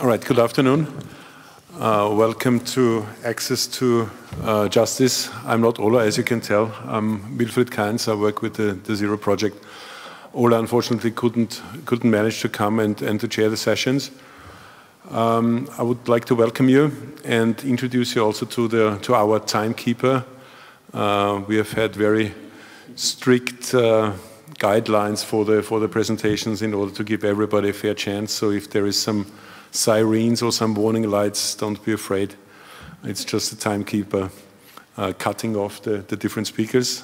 All right, good afternoon. Uh, welcome to Access to uh, Justice. I'm not Ola, as you can tell. I'm Wilfried Kainz. I work with the, the Zero Project. Ola unfortunately couldn't, couldn't manage to come and, and to chair the sessions. Um, I would like to welcome you and introduce you also to, the, to our timekeeper. Uh, we have had very strict uh, guidelines for the, for the presentations in order to give everybody a fair chance. So if there is some sirens or some warning lights, don't be afraid. It's just the timekeeper uh, cutting off the, the, different speakers.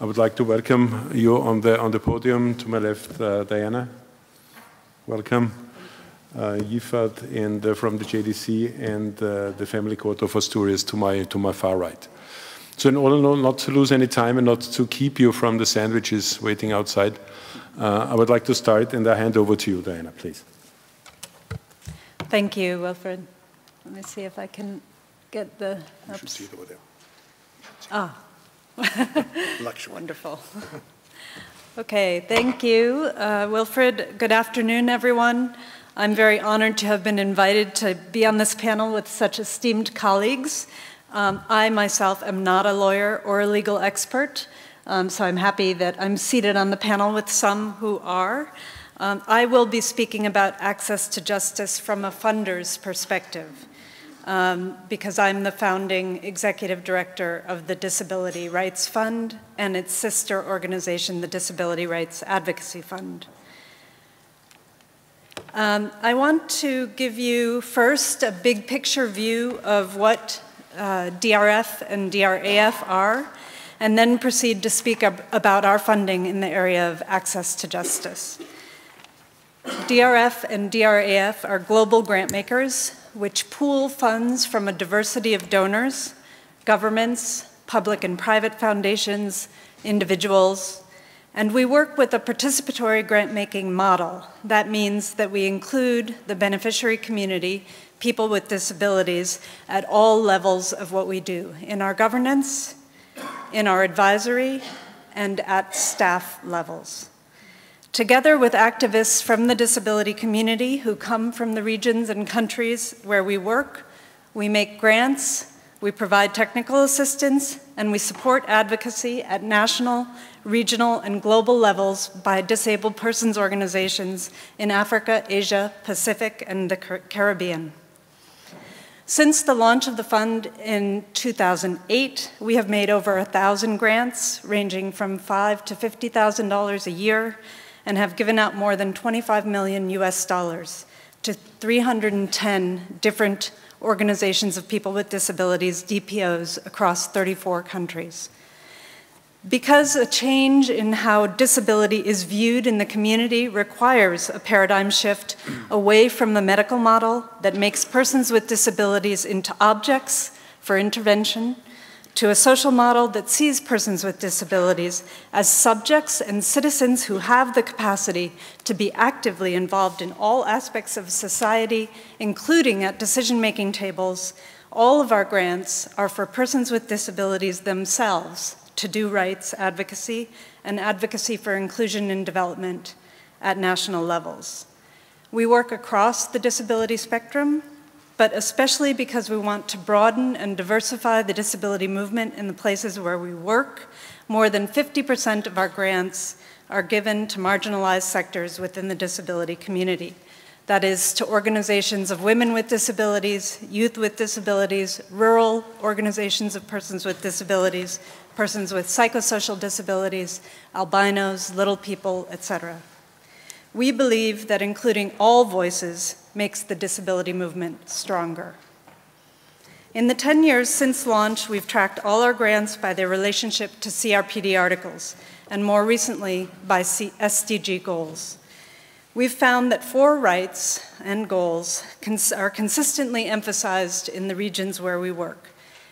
I would like to welcome you on the, on the podium. To my left, uh, Diana. Welcome. Uh, Yifat and uh, from the JDC and uh, the Family Court of Asturias to my, to my far right. So in order not to lose any time and not to keep you from the sandwiches waiting outside, uh, I would like to start and I hand over to you, Diana, please. Thank you, Wilfried. Let me see if I can get the. You should see it over there. Ah. Luxury. Wonderful. okay, thank you, uh, Wilfried. Good afternoon, everyone. I'm very honored to have been invited to be on this panel with such esteemed colleagues. Um, I myself am not a lawyer or a legal expert, um, so I'm happy that I'm seated on the panel with some who are. Um, I will be speaking about access to justice from a funder's perspective um, because I'm the founding executive director of the Disability Rights Fund and its sister organization, the Disability Rights Advocacy Fund. Um, I want to give you first a big picture view of what uh, DRF and DRAF are, and then proceed to speak ab about our funding in the area of access to justice. DRF and DRAF are global grant makers which pool funds from a diversity of donors, governments, public and private foundations, individuals, and we work with a participatory grant making model. That means that we include the beneficiary community, people with disabilities, at all levels of what we do in our governance, in our advisory, and at staff levels. Together with activists from the disability community who come from the regions and countries where we work, we make grants, we provide technical assistance, and we support advocacy at national, regional, and global levels by disabled persons organizations in Africa, Asia, Pacific, and the Caribbean. Since the launch of the fund in 2008, we have made over 1,000 grants, ranging from five to $50,000 a year, and have given out more than 25 million US dollars to 310 different organizations of people with disabilities, DPOs, across 34 countries. Because a change in how disability is viewed in the community requires a paradigm shift away from the medical model that makes persons with disabilities into objects for intervention to a social model that sees persons with disabilities as subjects and citizens who have the capacity to be actively involved in all aspects of society, including at decision making tables. All of our grants are for persons with disabilities themselves to do rights advocacy and advocacy for inclusion and development at national levels. We work across the disability spectrum but especially because we want to broaden and diversify the disability movement in the places where we work. More than 50% of our grants are given to marginalized sectors within the disability community. That is to organizations of women with disabilities, youth with disabilities, rural organizations of persons with disabilities, persons with psychosocial disabilities, albinos, little people, etc. We believe that including all voices makes the disability movement stronger. In the 10 years since launch, we've tracked all our grants by their relationship to CRPD articles, and more recently by SDG goals. We've found that four rights and goals cons are consistently emphasized in the regions where we work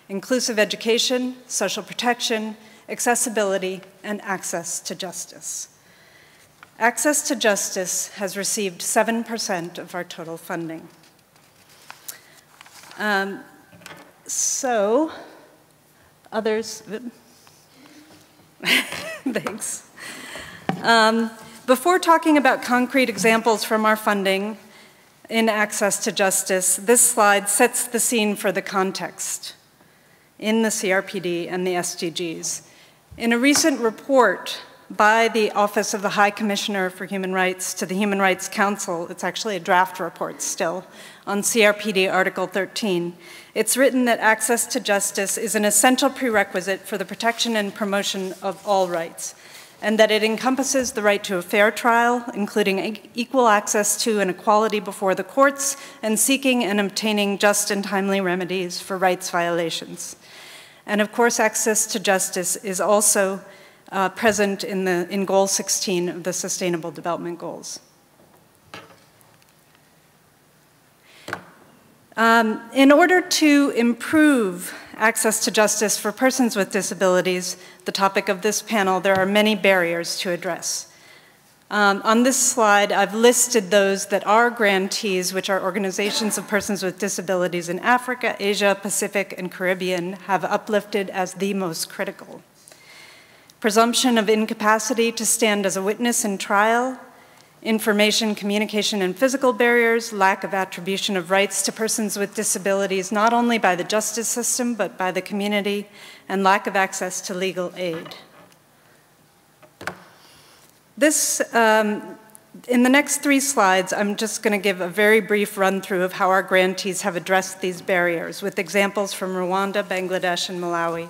inclusive education, social protection, accessibility, and access to justice. Access to Justice has received 7% of our total funding. Um, so, others, thanks. Um, before talking about concrete examples from our funding, in access to justice, this slide sets the scene for the context in the CRPD and the SDGs. In a recent report by the Office of the High Commissioner for Human Rights to the Human Rights Council, it's actually a draft report still, on CRPD Article 13, it's written that access to justice is an essential prerequisite for the protection and promotion of all rights, and that it encompasses the right to a fair trial, including equal access to and equality before the courts, and seeking and obtaining just and timely remedies for rights violations. And of course, access to justice is also uh, present in, the, in Goal 16 of the Sustainable Development Goals. Um, in order to improve access to justice for persons with disabilities, the topic of this panel, there are many barriers to address. Um, on this slide, I've listed those that are grantees, which are organizations of persons with disabilities in Africa, Asia, Pacific, and Caribbean, have uplifted as the most critical. Presumption of incapacity to stand as a witness in trial, information, communication, and physical barriers, lack of attribution of rights to persons with disabilities, not only by the justice system, but by the community, and lack of access to legal aid. This, um, in the next three slides, I'm just going to give a very brief run through of how our grantees have addressed these barriers with examples from Rwanda, Bangladesh, and Malawi.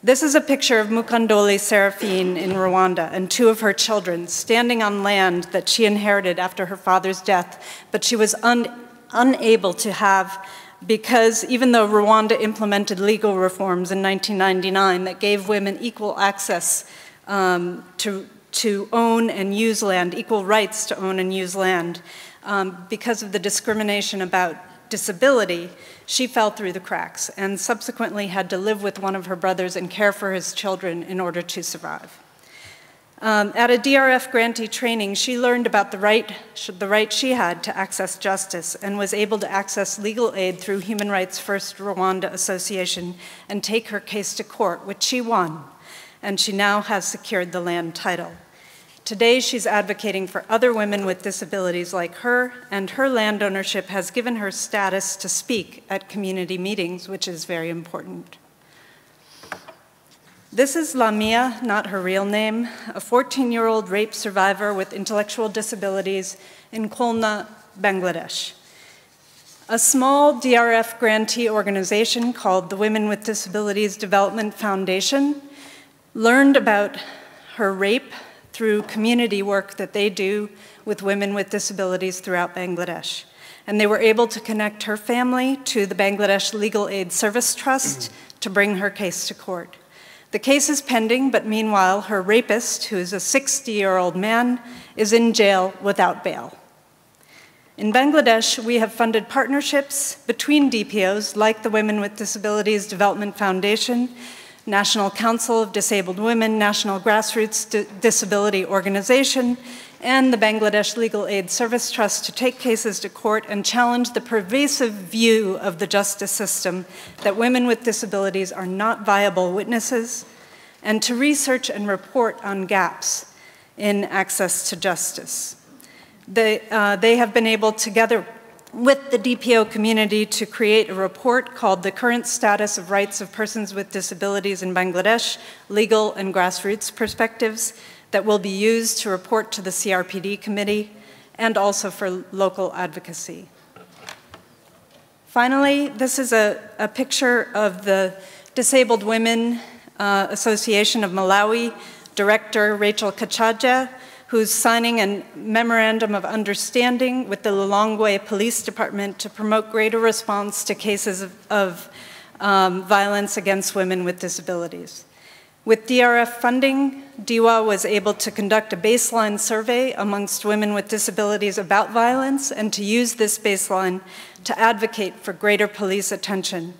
This is a picture of Mukandoli Seraphine in Rwanda and two of her children standing on land that she inherited after her father's death, but she was un unable to have because even though Rwanda implemented legal reforms in 1999 that gave women equal access um, to, to own and use land, equal rights to own and use land. Um, because of the discrimination about disability, she fell through the cracks and subsequently had to live with one of her brothers and care for his children in order to survive. Um, at a DRF grantee training, she learned about the right, the right she had to access justice and was able to access legal aid through Human Rights First Rwanda Association and take her case to court, which she won and she now has secured the land title. Today, she's advocating for other women with disabilities like her, and her land ownership has given her status to speak at community meetings, which is very important. This is Lamia, not her real name, a 14-year-old rape survivor with intellectual disabilities in Khulna, Bangladesh. A small DRF grantee organization called the Women with Disabilities Development Foundation learned about her rape through community work that they do with women with disabilities throughout Bangladesh. And they were able to connect her family to the Bangladesh Legal Aid Service Trust to bring her case to court. The case is pending, but meanwhile, her rapist, who is a 60 year old man, is in jail without bail. In Bangladesh, we have funded partnerships between DPOs like the Women with Disabilities Development Foundation National Council of Disabled Women, National Grassroots D Disability Organization, and the Bangladesh Legal Aid Service Trust to take cases to court and challenge the pervasive view of the justice system that women with disabilities are not viable witnesses, and to research and report on gaps in access to justice. They, uh, they have been able, together with the DPO community to create a report called The Current Status of Rights of Persons with Disabilities in Bangladesh, Legal and Grassroots Perspectives, that will be used to report to the CRPD committee and also for local advocacy. Finally, this is a, a picture of the Disabled Women uh, Association of Malawi, Director Rachel Kachaje, who's signing a memorandum of understanding with the Lilongwe Police Department to promote greater response to cases of, of um, violence against women with disabilities. With DRF funding, DIWA was able to conduct a baseline survey amongst women with disabilities about violence and to use this baseline to advocate for greater police attention.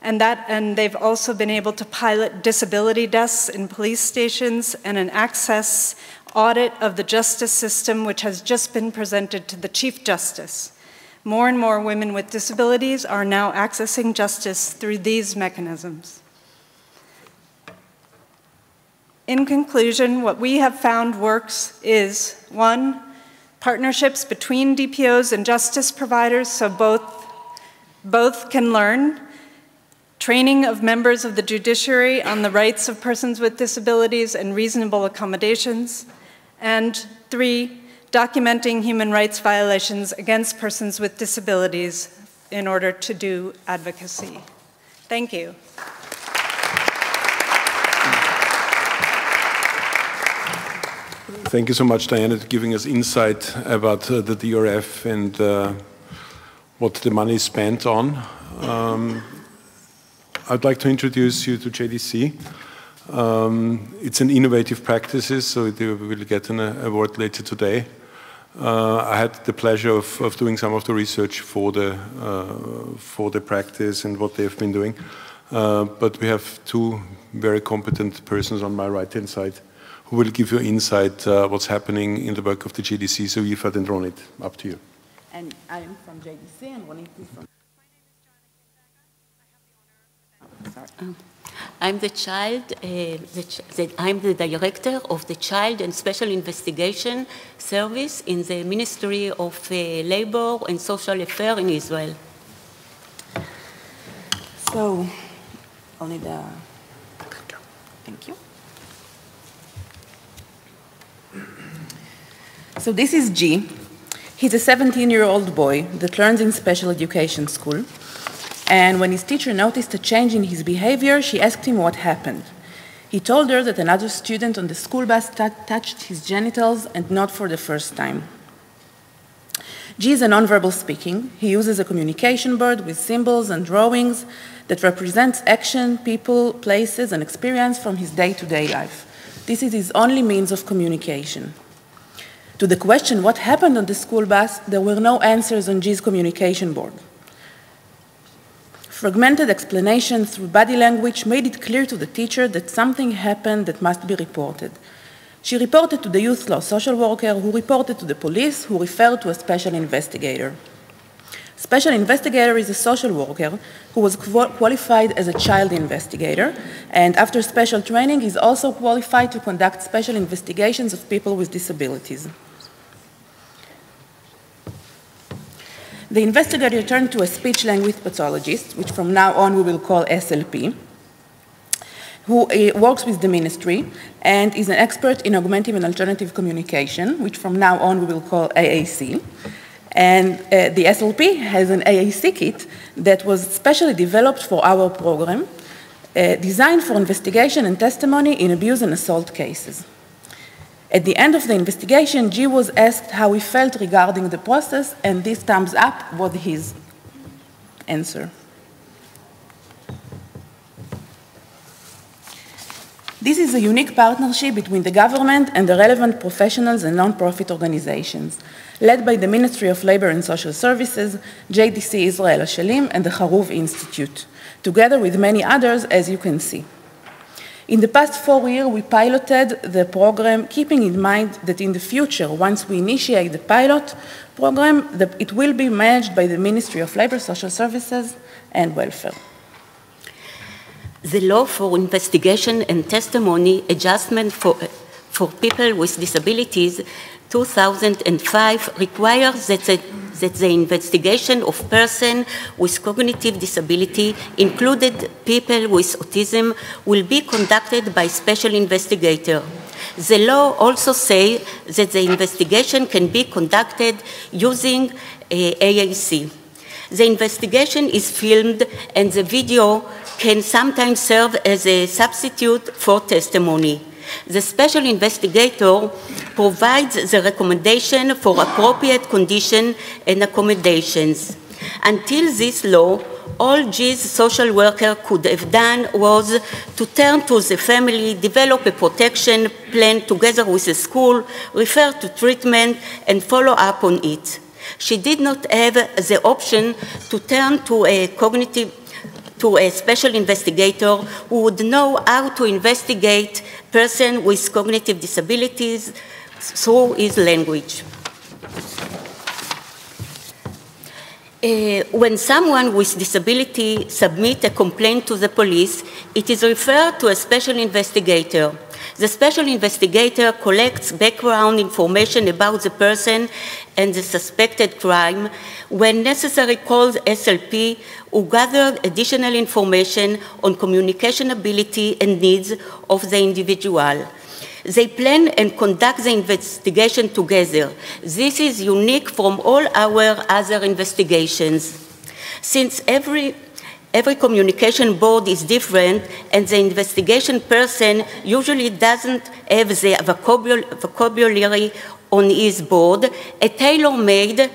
And, that, and they've also been able to pilot disability desks in police stations and an access audit of the justice system, which has just been presented to the Chief Justice. More and more women with disabilities are now accessing justice through these mechanisms. In conclusion, what we have found works is one, partnerships between DPOs and justice providers so both, both can learn, training of members of the judiciary on the rights of persons with disabilities and reasonable accommodations, and three, documenting human rights violations against persons with disabilities in order to do advocacy. Thank you. Thank you so much, Diana, for giving us insight about uh, the DRF and uh, what the money is spent on. Um, I'd like to introduce you to JDC. Um, it's an innovative practices, so we will get an uh, award later today. Uh, I had the pleasure of, of, doing some of the research for the, uh, for the practice and what they've been doing. Uh, but we have two very competent persons on my right-hand side who will give you insight uh, what's happening in the work of the JDC. So Yifat and Ronit, up to you. And I'm from JDC and Ronit is from... Um, I'm the child, uh, the ch the, I'm the director of the Child and Special Investigation Service in the Ministry of uh, Labor and Social Affairs in Israel. So, only the... Thank you. So this is G. He's a 17-year-old boy that learns in special education school. And when his teacher noticed a change in his behavior, she asked him what happened. He told her that another student on the school bus touched his genitals and not for the first time. G is a nonverbal speaking. He uses a communication board with symbols and drawings that represents action, people, places, and experience from his day-to-day -day life. This is his only means of communication. To the question, what happened on the school bus, there were no answers on G's communication board. Fragmented explanation through body language made it clear to the teacher that something happened that must be reported. She reported to the youth law social worker, who reported to the police, who referred to a special investigator. Special investigator is a social worker who was qualified as a child investigator, and after special training is also qualified to conduct special investigations of people with disabilities. The investigator turned to a speech language pathologist, which from now on we will call SLP, who uh, works with the ministry and is an expert in augmentative and alternative communication, which from now on we will call AAC. And uh, the SLP has an AAC kit that was specially developed for our program, uh, designed for investigation and testimony in abuse and assault cases. At the end of the investigation, G was asked how he felt regarding the process, and this thumbs up was his answer. This is a unique partnership between the government and the relevant professionals and non-profit organizations, led by the Ministry of Labor and Social Services, JDC Israel Ashalim, and the Haruv Institute, together with many others, as you can see. In the past four years, we piloted the program, keeping in mind that in the future, once we initiate the pilot program, the, it will be managed by the Ministry of Labor, Social Services, and Welfare. The law for investigation and testimony adjustment for, for people with disabilities 2005 requires that the, that the investigation of person with cognitive disability, included people with autism, will be conducted by special investigator. The law also says that the investigation can be conducted using eh, AAC. The investigation is filmed and the video can sometimes serve as a substitute for testimony the special investigator provides the recommendation for appropriate conditions and accommodations. Until this law, all G's social worker could have done was to turn to the family, develop a protection plan together with the school, refer to treatment, and follow up on it. She did not have the option to turn to a cognitive to a special investigator who would know how to investigate person with cognitive disabilities through his language. Uh, when someone with disability submits a complaint to the police, it is referred to a special investigator. The special investigator collects background information about the person and the suspected crime. When necessary, calls SLP, who gather additional information on communication ability and needs of the individual. They plan and conduct the investigation together. This is unique from all our other investigations. Since every every communication board is different and the investigation person usually doesn't have the vocabulary on his board, a tailor-made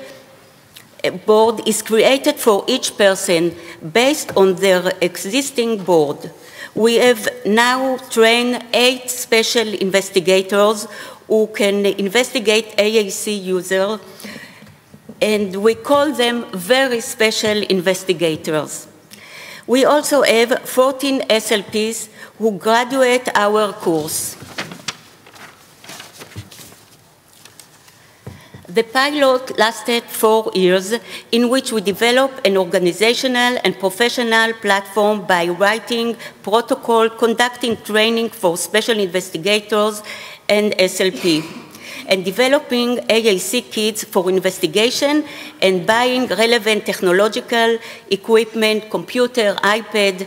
eh, board is created for each person based on their existing board. We have now trained eight special investigators who can investigate AAC users, and we call them very special investigators. We also have 14 SLPs who graduate our course. The pilot lasted four years, in which we developed an organizational and professional platform by writing protocol, conducting training for special investigators and SLP and developing AAC kits for investigation and buying relevant technological equipment, computer, iPad.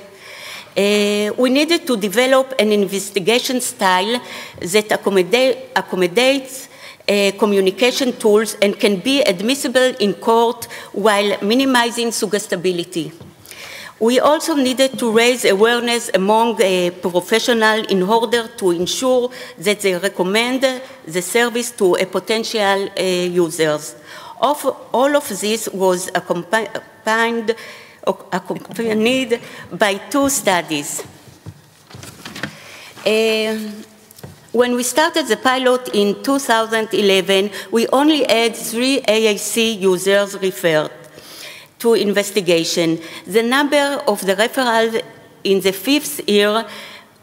Uh, we needed to develop an investigation style that accommodate, accommodates uh, communication tools and can be admissible in court while minimizing suggestibility. We also needed to raise awareness among uh, professionals in order to ensure that they recommend the service to potential uh, users. Of, all of this was accompanied, accompanied by two studies. Uh, when we started the pilot in 2011, we only had three AAC users referred to investigation. The number of the referrals in the fifth year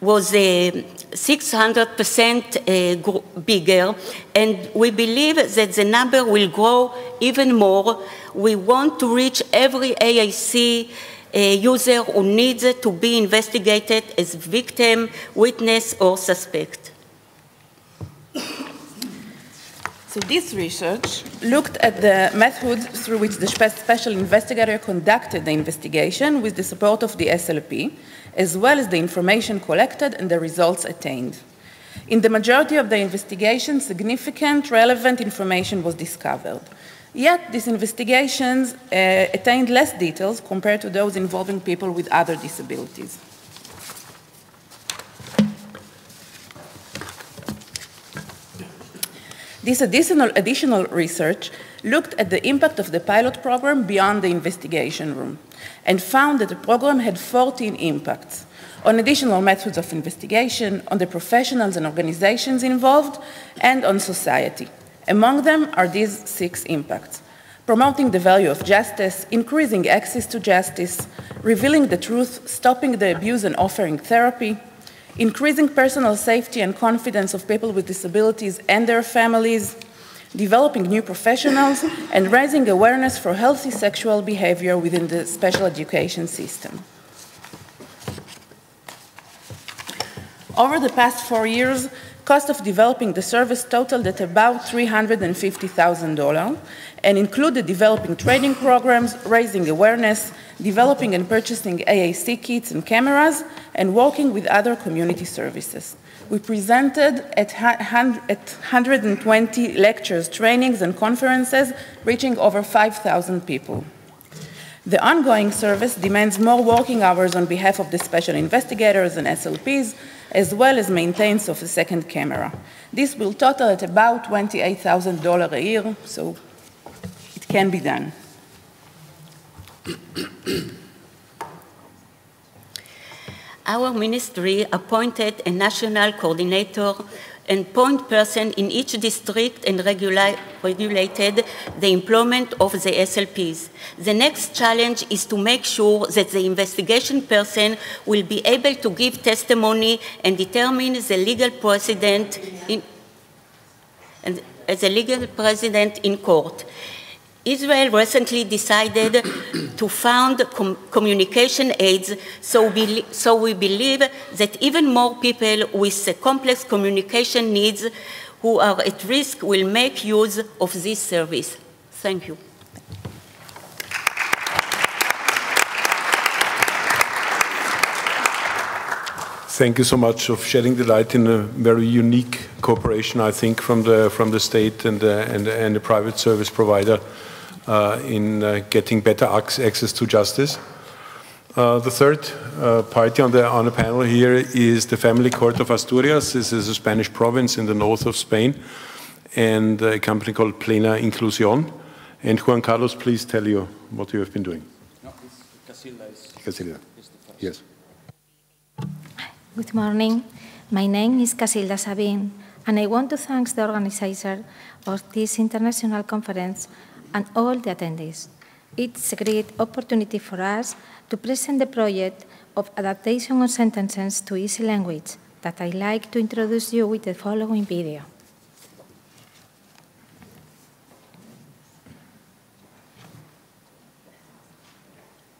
was 600% uh, uh bigger, and we believe that the number will grow even more. We want to reach every AAC uh, user who needs to be investigated as victim, witness, or suspect. So this research looked at the methods through which the special investigator conducted the investigation with the support of the SLP, as well as the information collected and the results attained. In the majority of the investigations, significant, relevant information was discovered. Yet, these investigations uh, attained less details compared to those involving people with other disabilities. This additional, additional research looked at the impact of the pilot program beyond the investigation room and found that the program had 14 impacts on additional methods of investigation, on the professionals and organizations involved, and on society. Among them are these six impacts promoting the value of justice, increasing access to justice, revealing the truth, stopping the abuse and offering therapy, increasing personal safety and confidence of people with disabilities and their families, developing new professionals, and raising awareness for healthy sexual behavior within the special education system. Over the past four years, cost of developing the service totaled at about $350,000 and included developing training programs, raising awareness, developing and purchasing AAC kits and cameras, and working with other community services. We presented at 120 lectures, trainings, and conferences, reaching over 5,000 people. The ongoing service demands more working hours on behalf of the special investigators and SLPs, as well as maintenance of a second camera. This will total at about $28,000 a year, so can be done. Our ministry appointed a national coordinator and point person in each district and regula regulated the employment of the SLPs. The next challenge is to make sure that the investigation person will be able to give testimony and determine the legal precedent in, and, as a legal precedent in court. Israel recently decided to fund com communication aids, so, so we believe that even more people with complex communication needs who are at risk will make use of this service. Thank you. Thank you so much for shedding the light in a very unique cooperation, I think, from the from the state and the, and, and the private service provider in uh, getting better access to justice. Uh, the third uh, party on the on the panel here is the Family Court of Asturias. This is a Spanish province in the north of Spain, and a company called Plena Inclusión. And Juan Carlos, please tell you what you have been doing. No, Casilda is. Casilda. Yes. Good morning. My name is Casilda Sabin, and I want to thank the organizer of this international conference and all the attendees. It's a great opportunity for us to present the project of adaptation of sentences to easy language that I like to introduce you with the following video.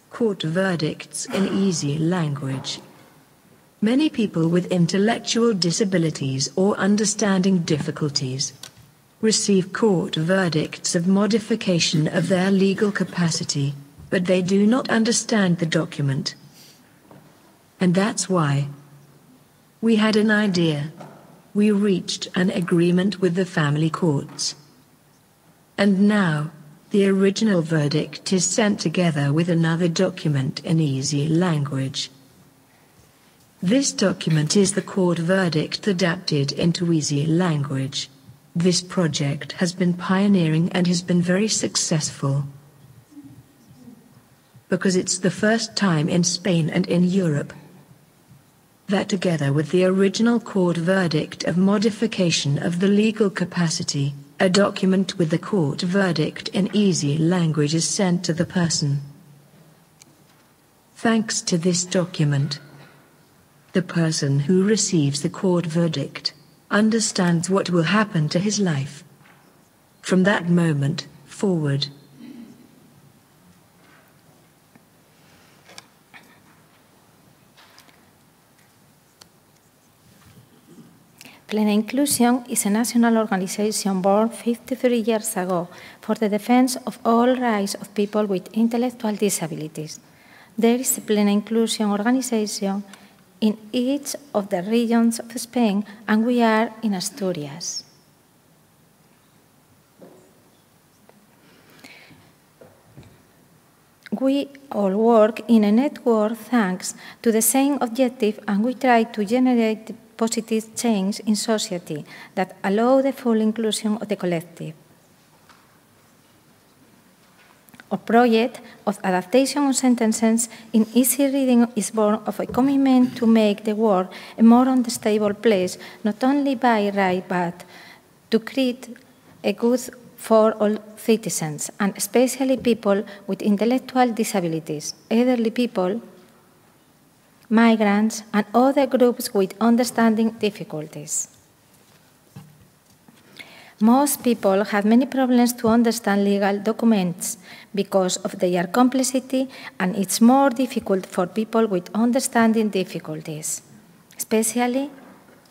Court verdicts in easy language. Many people with intellectual disabilities or understanding difficulties receive court verdicts of modification of their legal capacity, but they do not understand the document. And that's why we had an idea. We reached an agreement with the family courts. And now, the original verdict is sent together with another document in easy language. This document is the court verdict adapted into easy language. This project has been pioneering and has been very successful. Because it's the first time in Spain and in Europe that together with the original court verdict of modification of the legal capacity, a document with the court verdict in easy language is sent to the person. Thanks to this document, the person who receives the court verdict understands what will happen to his life. From that moment forward, Plena Inclusion is a national organization born 53 years ago for the defense of all rights of people with intellectual disabilities. There is a Plena Inclusion organization in each of the regions of Spain, and we are in Asturias. We all work in a network thanks to the same objective, and we try to generate positive change in society that allow the full inclusion of the collective. A project of adaptation of sentences in easy reading is born of a commitment to make the world a more unstable place, not only by right, but to create a good for all citizens, and especially people with intellectual disabilities, elderly people, migrants, and other groups with understanding difficulties. Most people have many problems to understand legal documents because of their complexity, and it's more difficult for people with understanding difficulties. Especially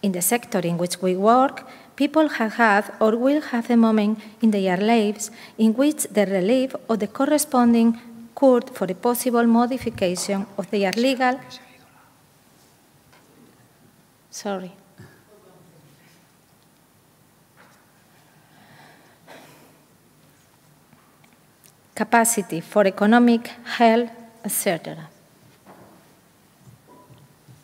in the sector in which we work, people have had or will have a moment in their lives in which the relief or the corresponding court for a possible modification of their legal. Sorry. Capacity for economic, health, etc.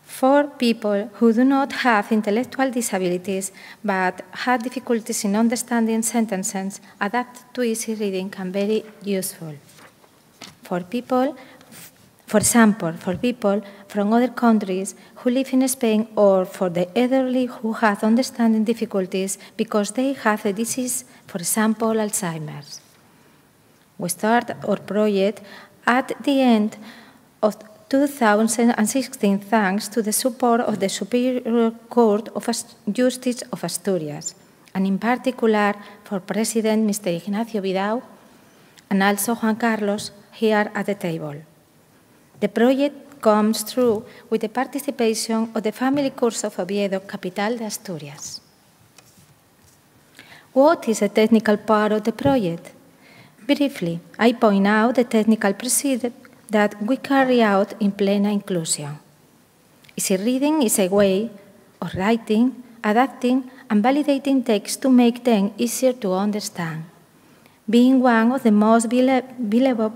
For people who do not have intellectual disabilities but have difficulties in understanding sentences, adapted to easy reading can be very useful. For people, for example, for people from other countries who live in Spain or for the elderly who have understanding difficulties because they have a disease, for example, Alzheimer's. We start our project at the end of 2016 thanks to the support of the Superior Court of Justice of Asturias, and in particular for President Mr. Ignacio Vidal and also Juan Carlos here at the table. The project comes through with the participation of the Family Course of Oviedo, Capital de Asturias. What is the technical part of the project? Briefly, I point out the technical procedure that we carry out in plena inclusion. Easy reading is a way of writing, adapting, and validating texts to make them easier to understand, being one of the most beloved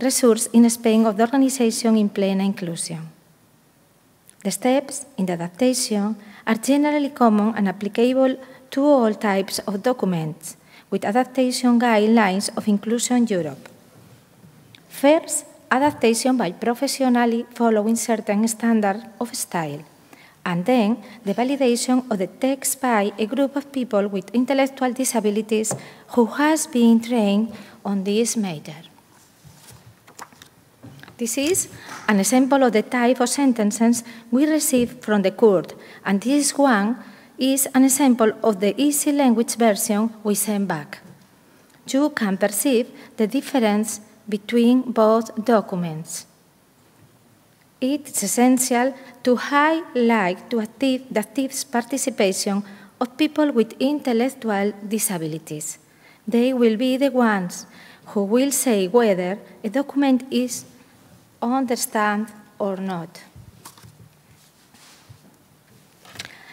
resources in Spain of the organization in plena inclusion. The steps in the adaptation are generally common and applicable to all types of documents, with adaptation guidelines of Inclusion Europe. First, adaptation by professionally following certain standards of style, and then the validation of the text by a group of people with intellectual disabilities who has been trained on this matter. This is an example of the type of sentences we receive from the court, and this one is an example of the easy language version we send back. You can perceive the difference between both documents. It's essential to highlight to active, the active participation of people with intellectual disabilities. They will be the ones who will say whether a document is understood or not.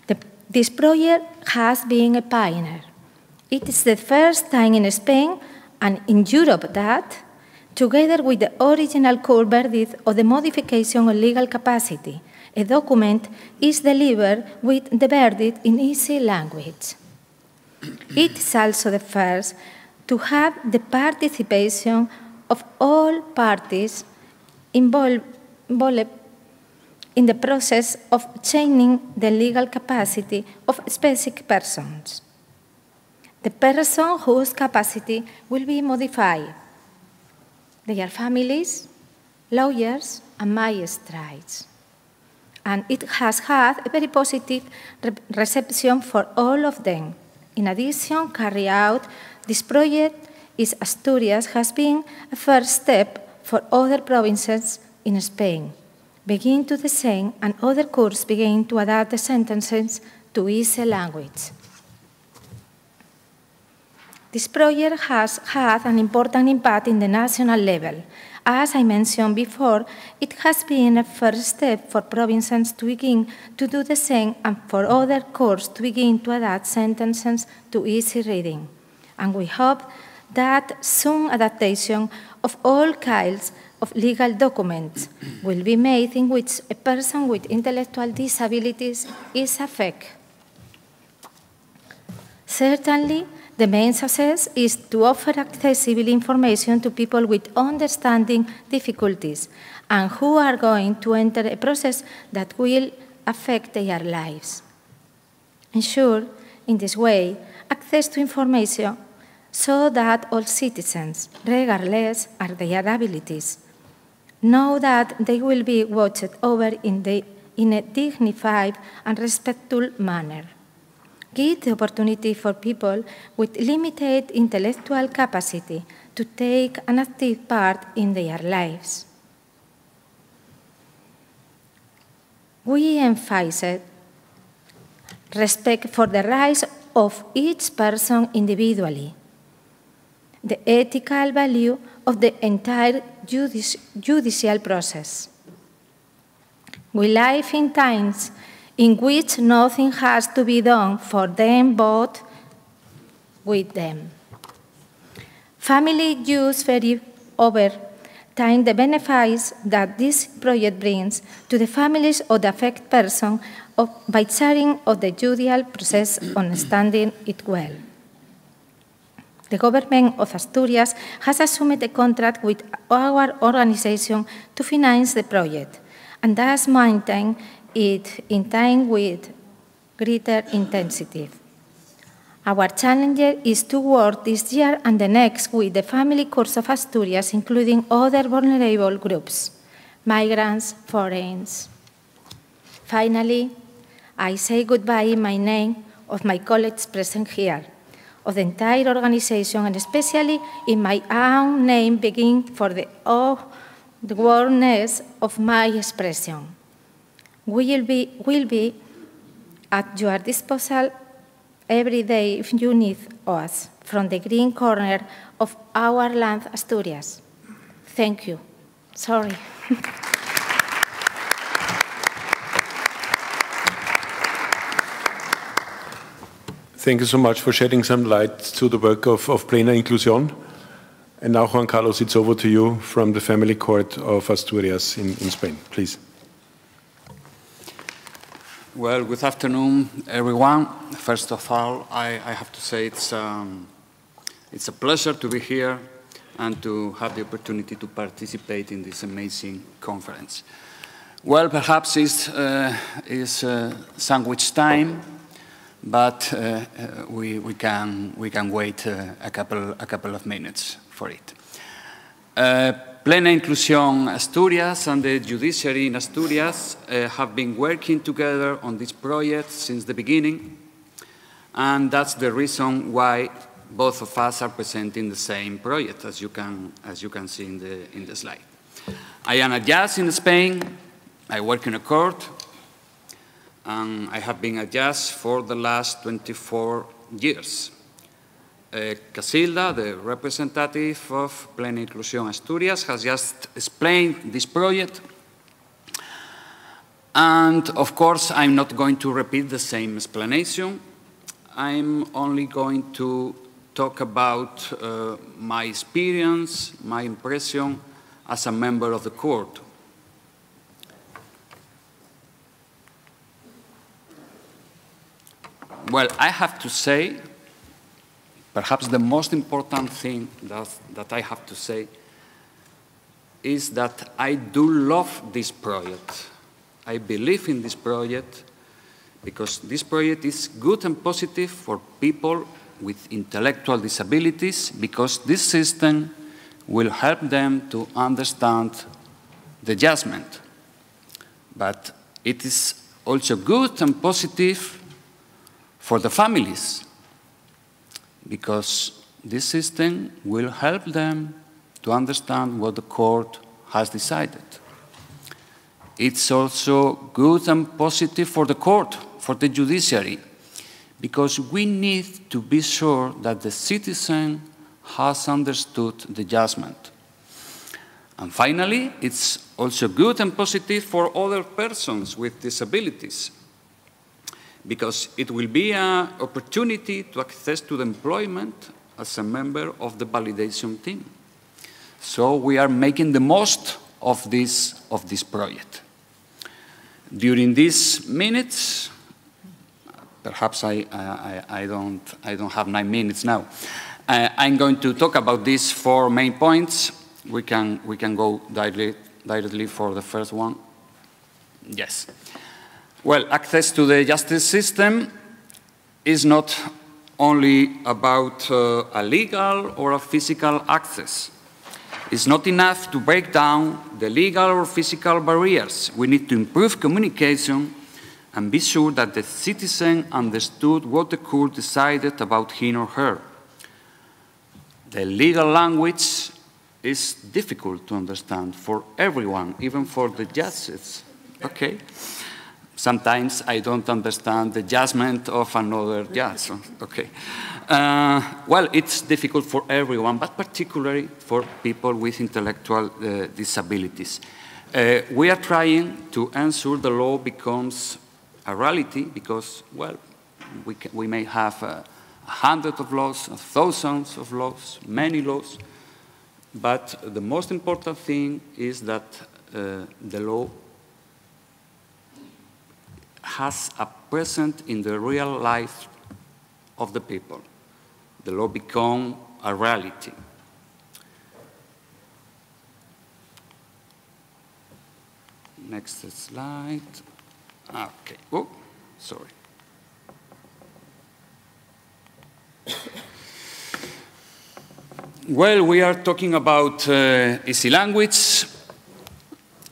The, this project has been a pioneer. It is the first time in Spain and in Europe that together with the original court verdict of the modification of legal capacity, a document is delivered with the verdict in easy language. It is also the first to have the participation of all parties involved in the process of changing the legal capacity of specific persons. The person whose capacity will be modified they are families, lawyers, and magistrates. And it has had a very positive re reception for all of them. In addition, carry out this project is Asturias has been a first step for other provinces in Spain. Begin to the same and other courts begin to adapt the sentences to easy language. This project has had an important impact in the national level. As I mentioned before, it has been a first step for provinces to begin to do the same and for other courts to begin to adapt sentences to easy reading. And we hope that soon adaptation of all kinds of legal documents will be made in which a person with intellectual disabilities is affected. Certainly, the main success is to offer accessible information to people with understanding difficulties and who are going to enter a process that will affect their lives. Ensure, in this way, access to information so that all citizens, regardless of their abilities, know that they will be watched over in, the, in a dignified and respectful manner give the opportunity for people with limited intellectual capacity to take an active part in their lives. We emphasize respect for the rights of each person individually, the ethical value of the entire judici judicial process. We live in times in which nothing has to be done for them but with them. Family use very over time the benefits that this project brings to the families of the affected person by sharing of the judicial process understanding it well. The government of Asturias has assumed a contract with our organization to finance the project and thus maintain it in time with greater intensity. Our challenge is to work this year and the next with the Family Course of Asturias, including other vulnerable groups, migrants, foreigners. Finally, I say goodbye in my name of my colleagues present here, of the entire organization, and especially in my own name, begging for the, awareness of my expression. Will be, will be at your disposal every day if you need us from the green corner of our land, Asturias. Thank you. Sorry. Thank you so much for shedding some light to the work of, of Plena Inclusión. And now, Juan Carlos, it's over to you from the Family Court of Asturias in, in Spain, please. Well, good afternoon, everyone. First of all, I, I have to say it's, um, it's a pleasure to be here and to have the opportunity to participate in this amazing conference. Well, perhaps it's, uh, it's uh, sandwich time, but uh, uh we, we, can, we can wait uh, a, couple, a couple of minutes for it. Uh, Plena Inclusión Asturias and the judiciary in Asturias have been working together on this project since the beginning, and that's the reason why both of us are presenting the same project, as you can, as you can see in the, in the slide. I am a judge in Spain, I work in a court, and I have been a judge for the last 24 years. Uh, Casilda, the representative of Plena Inclusión Asturias, has just explained this project. And of course, I'm not going to repeat the same explanation. I'm only going to talk about uh, my experience, my impression as a member of the court. Well, I have to say Perhaps the most important thing that, that I have to say is that I do love this project. I believe in this project because this project is good and positive for people with intellectual disabilities because this system will help them to understand the judgment. But it is also good and positive for the families because this system will help them to understand what the court has decided. It's also good and positive for the court, for the judiciary, because we need to be sure that the citizen has understood the judgment. And finally, it's also good and positive for other persons with disabilities because it will be an opportunity to access to the employment as a member of the validation team. So we are making the most of this, of this project. During these minutes, perhaps I, I, I, don't, I don't have nine minutes now, uh, I'm going to talk about these four main points. We can, we can go directly, directly for the first one. Yes. Well, access to the justice system is not only about uh, a legal or a physical access. It's not enough to break down the legal or physical barriers. We need to improve communication and be sure that the citizen understood what the court decided about him or her. The legal language is difficult to understand for everyone, even for the judges. Okay? Sometimes I don't understand the judgment of another judge. Okay. Uh, well, it's difficult for everyone, but particularly for people with intellectual uh, disabilities. Uh, we are trying to ensure the law becomes a reality because, well, we, can, we may have uh, hundreds of laws, thousands of laws, many laws, but the most important thing is that uh, the law has a present in the real life of the people. The law become a reality. Next slide. Okay. Oh, sorry. well, we are talking about uh, easy language,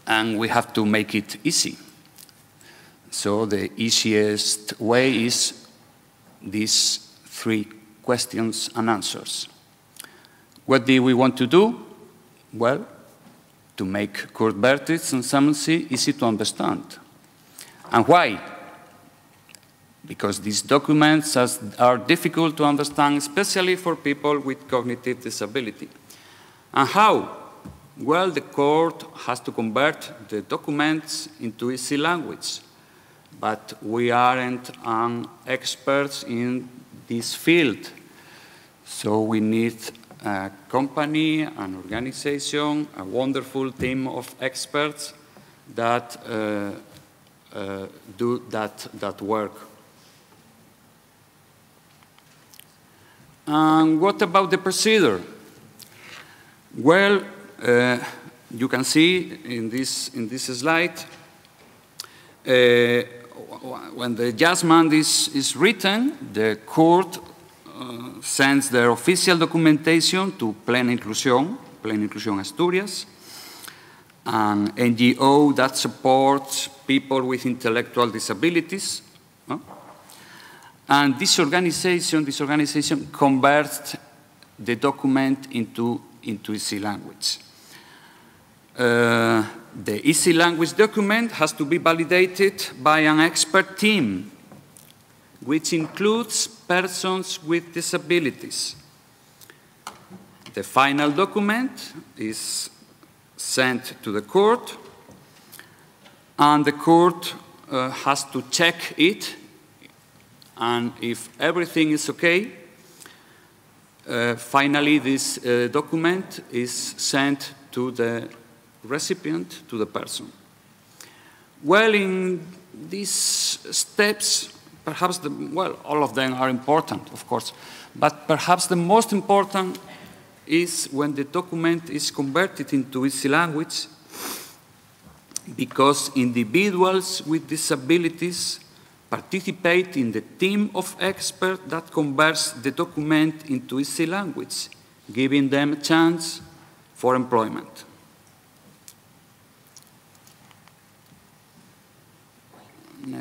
and we have to make it easy. So the easiest way is these three questions and answers. What do we want to do? Well, to make court verdicts and summonses easy to understand. And why? Because these documents are difficult to understand, especially for people with cognitive disability. And how? Well, the court has to convert the documents into easy language. But we aren't um, experts in this field. So we need a company, an organization, a wonderful team of experts that uh, uh, do that, that work. And what about the procedure? Well, uh, you can see in this, in this slide, uh, when the judgment is, is written, the court uh, sends their official documentation to Plena Inclusión, Plena Inclusión Asturias, an NGO that supports people with intellectual disabilities. No? And this organization, this organization converts the document into, into easy language. Uh, the easy language document has to be validated by an expert team, which includes persons with disabilities. The final document is sent to the court, and the court uh, has to check it, and if everything is okay, uh, finally this uh, document is sent to the recipient, to the person. Well, in these steps, perhaps, the, well, all of them are important, of course, but perhaps the most important is when the document is converted into easy language because individuals with disabilities participate in the team of experts that converts the document into easy language, giving them a chance for employment.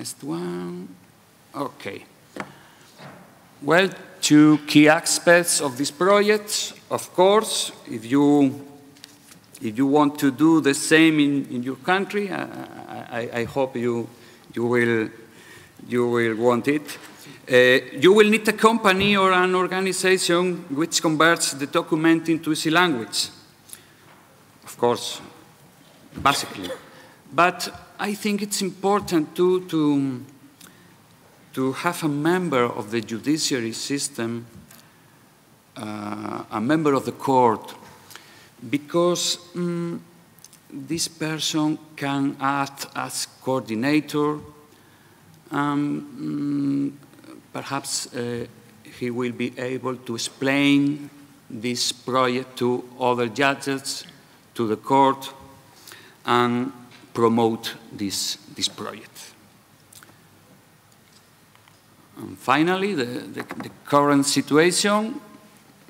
Next one. Okay. Well, two key aspects of this project. Of course, if you if you want to do the same in, in your country, I, I, I hope you you will you will want it. Uh, you will need a company or an organization which converts the document into easy language. Of course, basically. But I think it's important to, to, to have a member of the judiciary system, uh, a member of the court, because um, this person can act as coordinator. Um, perhaps uh, he will be able to explain this project to other judges, to the court, and promote this, this project. And finally, the, the, the current situation.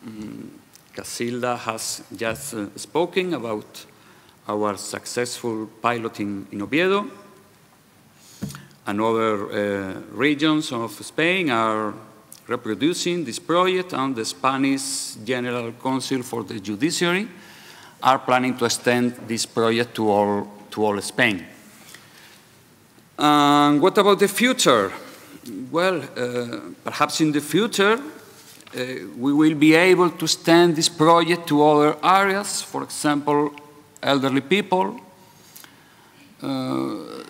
Um, Casilda has just uh, spoken about our successful pilot in, in Oviedo. And other uh, regions of Spain are reproducing this project, and the Spanish General Council for the Judiciary are planning to extend this project to all to all Spain. And what about the future? Well, uh, perhaps in the future, uh, we will be able to extend this project to other areas, for example, elderly people, uh,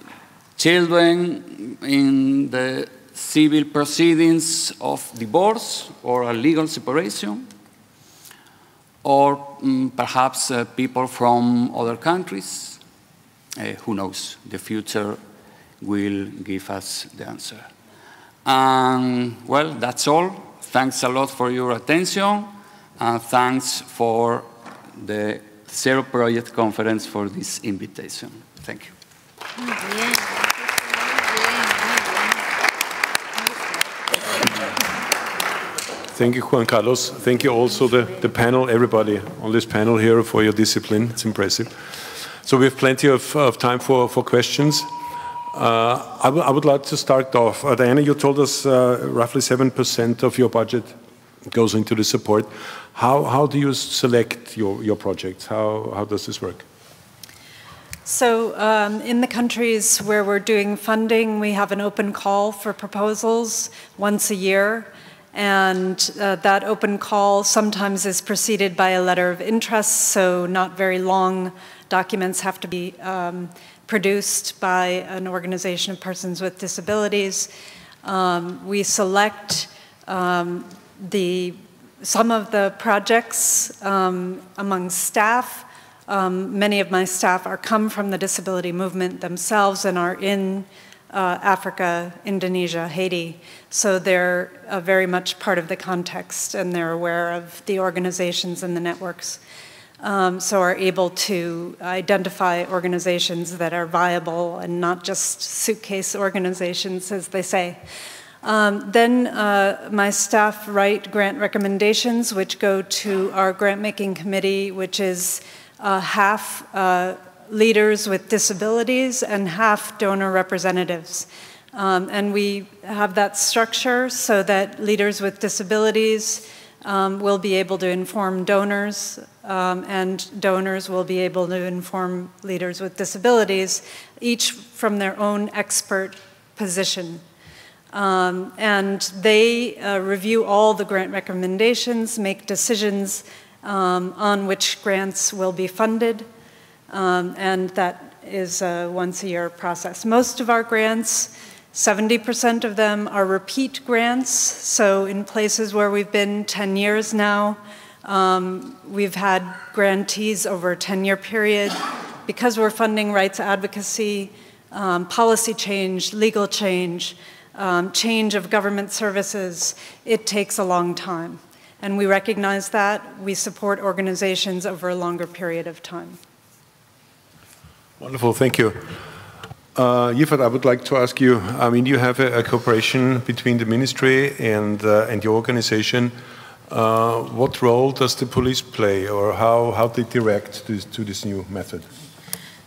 children in the civil proceedings of divorce or a legal separation, or um, perhaps uh, people from other countries, Uh, who knows? The future will give us the answer. And well, that's all. Thanks a lot for your attention, and thanks for the Zero Project Conference for this invitation. Thank you. Thank you, Juan Carlos. Thank you also the, the panel, everybody on this panel here for your discipline. It's impressive. So we have plenty of, of time for, for questions. Uh, I, would like to start off. Uh, Diana, you told us uh, roughly 7% of your budget goes into the support. How, how do you select your, your projects? How, how does this work? So, um, in the countries where we're doing funding, we have an open call for proposals once a year. And uh, that open call sometimes is preceded by a letter of interest, so not very long documents have to be um, produced by an organization of persons with disabilities. Um, we select um, the, some of the projects um, among staff. Um, many of my staff are come from the disability movement themselves and are in uh, Africa, Indonesia, Haiti. So they're uh, very much part of the context and they're aware of the organizations and the networks. Um, so are able to identify organizations that are viable and not just suitcase organizations, as they say. Um, then uh, my staff write grant recommendations, which go to our grant making committee, which is uh, half uh, leaders with disabilities and half donor representatives. Um, and we have that structure so that leaders with disabilities um, will be able to inform donors, um, and donors will be able to inform leaders with disabilities, each from their own expert position. Um, and they uh, review all the grant recommendations, make decisions um, on which grants will be funded, um, and that is a once a year process. Most of our grants, 70% of them are repeat grants, so in places where we've been 10 years now, um, we've had grantees over a 10 year period. Because we're funding rights advocacy, um, policy change, legal change, um, change of government services, it takes a long time. And we recognize that. We support organizations over a longer period of time. Wonderful, thank you. Uh, Yifat, I would like to ask you, I mean, you have a, a cooperation between the ministry and, uh, and your organization. Uh, what role does the police play or how, how they direct this, to this new method?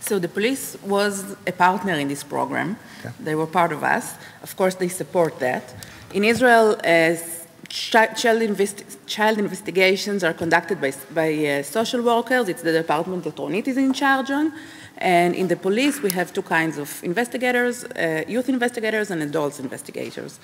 So the police was a partner in this program. Okay. They were part of us. Of course, they support that. In Israel, as child, investi child investigations are conducted by, by uh, social workers, it's the department that Ronit is in charge on. And in the police, we have two kinds of investigators, uh, youth investigators and adults investigators.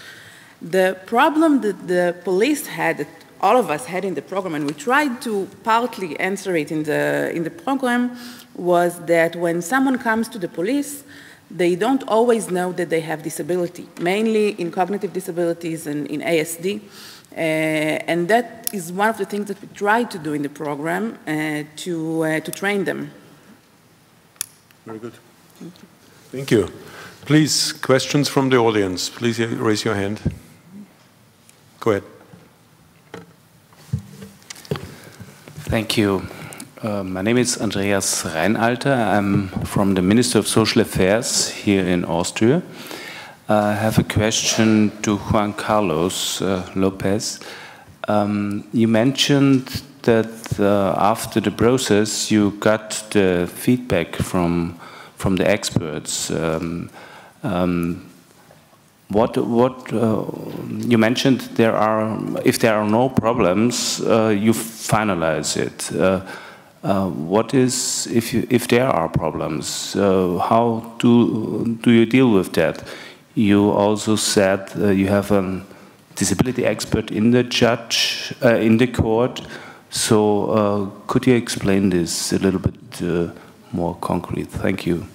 The problem that the police had, that all of us had in the program, and we tried to partly answer it in the, in the program, was that when someone comes to the police, they don't always know that they have disability, mainly in cognitive disabilities and in ASD. Uh, and that is one of the things that we try to do in the program uh, to, uh, to train them. Very good. Thank you. Please, questions from the audience. Please raise your hand. Go ahead. Thank you. Uh, my name is Andreas Reinalter. I'm from the Ministry of Social Affairs here in Austria. I have a question to Juan Carlos uh, Lopez. Um, you mentioned that uh, after the process you got the feedback from from the experts. Um, um, what what uh, you mentioned there are if there are no problems uh, you finalize it. Uh, uh, what is if you, if there are problems? Uh, how do do you deal with that? You also said you have a disability expert in the judge in the court. So uh, could you explain this a little bit uh, more concrete? Thank you.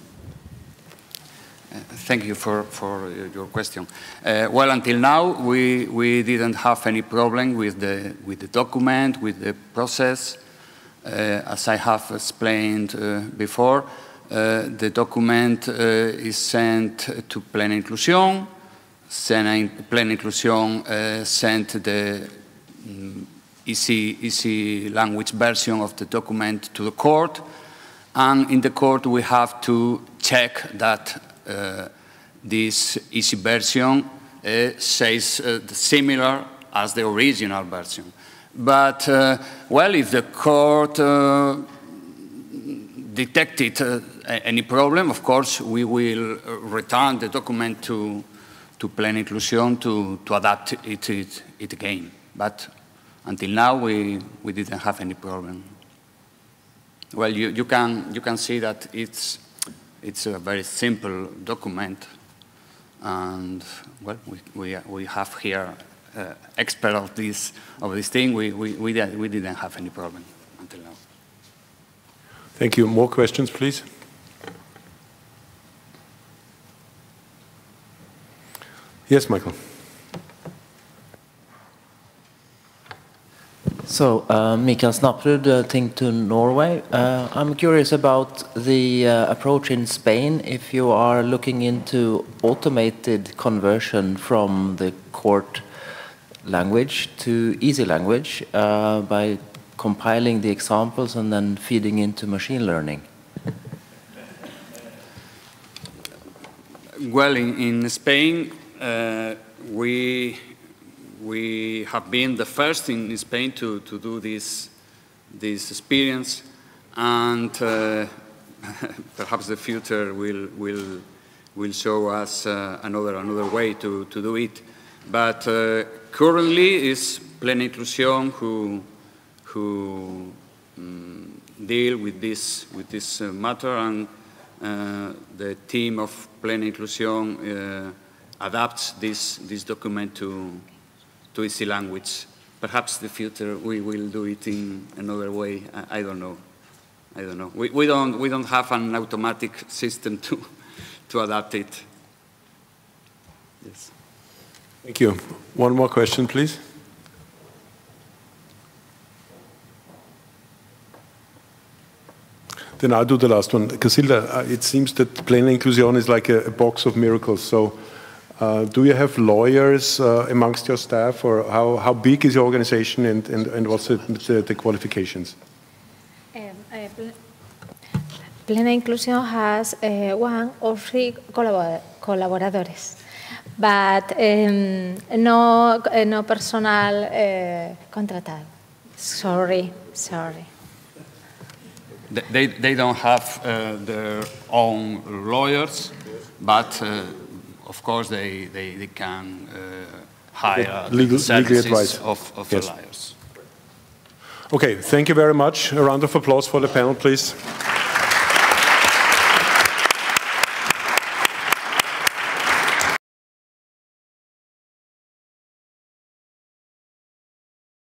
Thank you for, for your question. well, until now, we, we didn't have any problem with the, with the document, with the process. Uh, as I have explained uh, before, uh, the document is sent to Plena Inclusión. Plena Inclusión sent the um, easy, easy language version of the document to the court. And in the court, we have to check that uh, this easy version uh, says uh, similar as the original version. But, uh, well, if the court uh, detected uh, any problem, of course, we will return the document to, to Plena Inclusión to, to adapt it, it, it again. But until now, we, we didn't have any problem. Well, you, you, can, you can see that it's, it's a very simple document. And, well, we, we, we have here uh, expert of this, of this thing. We, we, we, we didn't have any problem until now. Thank you. More questions, please? Yes, Michael. So, uh, Mikael Snaprud, uh, Tingtun Norway. Uh, I'm curious about the uh, approach in Spain. If you are looking into automated conversion from the court language to easy language uh, by compiling the examples and then feeding into machine learning. Well, in, in Spain, uh, we we have been the first in Spain to, to do this, this experience, and uh, perhaps the future will, will, will show us uh, another, another way to, to do it. But uh, currently it's Plena Inclusión who, who um, deal with this, with this uh, matter, and uh, the team of Plena Inclusión uh, adapts this, this document to, to easy language. Perhaps the future we will do it in another way. I, I don't know. I don't know. We, we, don't, we don't have an automatic system to, to adapt it. Yes. Thank you. One more question, please. Then I'll do the last one. Casilda, uh, it seems that Plena Inclusión is like a, a box of miracles. So uh, do you have lawyers uh, amongst your staff, or how, how big is your organization, and, and, and what's the, the, the qualifications? Um, uh, Plena Inclusión has uh, one or three collabor colaboradores, but um, no, uh, no personal uh, contratado. Sorry, sorry. They, they don't have their own lawyers, but of course, they, they, they can uh, hire legal, legal advice of, of yes. lawyers. Okay, thank you very much. A round of applause for the panel, please.